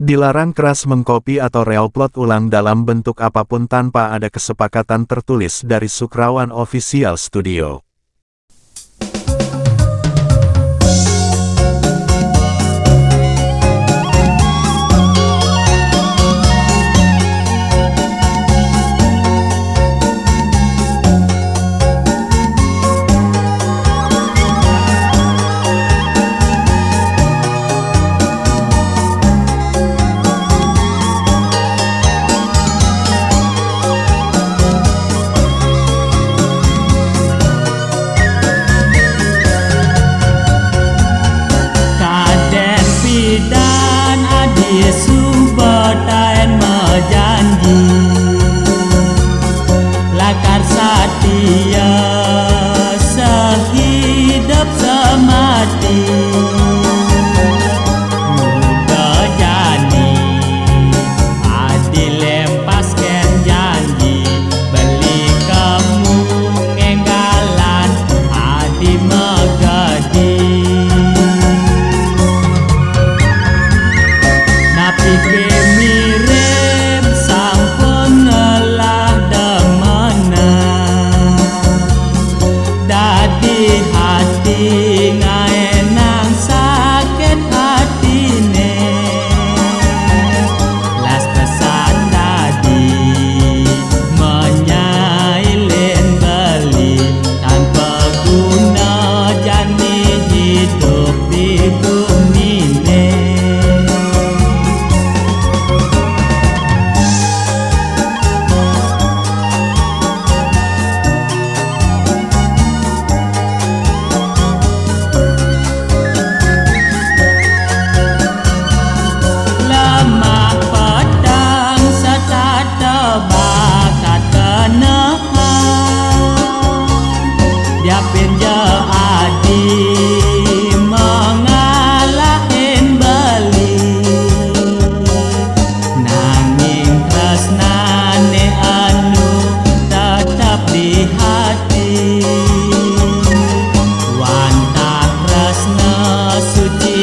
Dilarang keras mengkopi atau reupload ulang dalam bentuk apa pun tanpa ada kesepakatan tertulis dari Sukrawan Official Studio. esse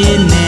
tiene